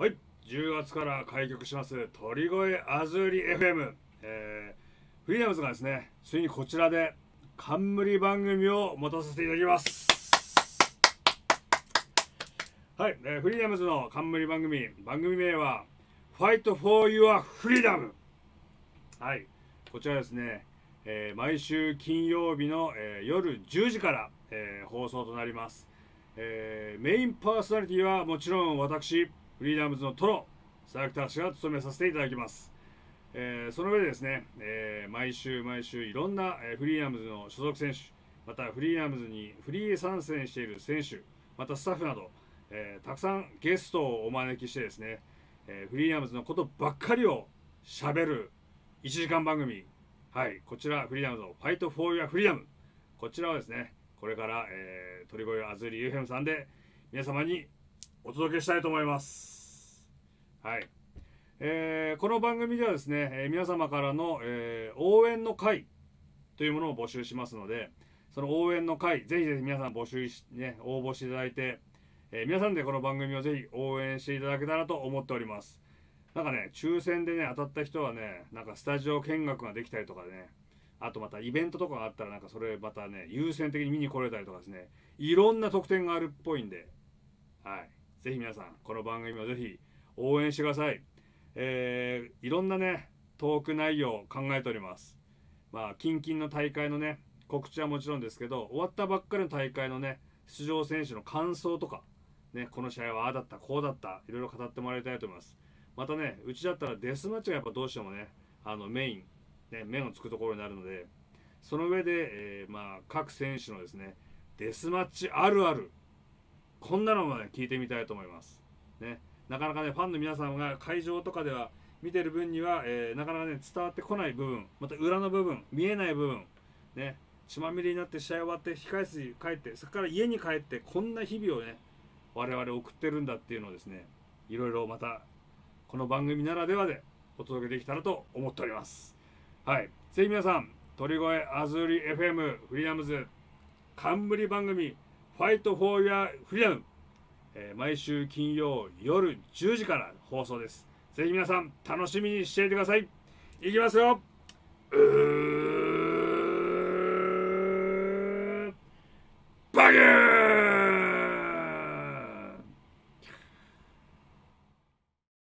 はい。10月から開局します鳥越アズーリ FM、えー、フリーダムズがですねついにこちらで冠番組を持たせていただきます。はい、えーフリーダムズの冠番組番組名は「Fight for Your Freedom」はい。こちらですね、えー毎週金曜日の、えー夜10時から、えー放送となります、えーメインパーソナリティはもちろん私フリーダムズのトロ佐々木隆が務めさせていただきます、えーその上でですね、えー毎週毎週いろんな、フリーダムズの所属選手またフリーダムズにフリー参戦している選手またスタッフなど、えーたくさんゲストをお招きしてですね、えーフリーダムズのことばっかりをしゃべる1時間番組。はいこちらフリーダムズの「 Fight for your Freedom」こちらをですねこれから、えー、鳥越あずり UFM さんで皆様にお届けしたいと思います。はい、えーこの番組ではですね、え皆様からの、えー応援の会というものを募集しますのでその応援の会ぜひぜひ皆さん募集し、ね、応募していただいて、えー皆さんでこの番組をぜひ応援していただけたらと思っております。なんかね抽選でね当たった人はねなんかスタジオ見学ができたりとかねあとまたイベントとかがあったらなんかそれまたね優先的に見に来れたりとかですねいろんな特典があるっぽいんではい。ぜひ皆さんこの番組をぜひ応援してください。えーいろんなねトーク内容を考えております。まあ近々の大会のね告知はもちろんですけど終わったばっかりの大会のね出場選手の感想とかねこの試合はああだったこうだったいろいろ語ってもらいたいと思います。またねうちだったらデスマッチがやっぱどうしてもねあのメインね、目のつくところになるのでその上で、えーまあ、各選手のですねデスマッチあるあるこんなのもね聞いてみたいと思います、ね、なかなかねファンの皆さんが会場とかでは見てる分には、えーなかなかね伝わってこない部分また裏の部分見えない部分ね。血まみれになって試合終わって控え室に帰ってそこから家に帰ってこんな日々をね我々送ってるんだっていうのをですねいろいろまたこの番組ならではでお届けできたらと思っております。はい、ぜひ皆さん、鳥越アズーリ FM フリーダムズ冠番組ファイトフォーヤーフリーム、えー毎週金曜夜10時から放送です。ぜひ皆さん楽しみにしていてください。いきますよ。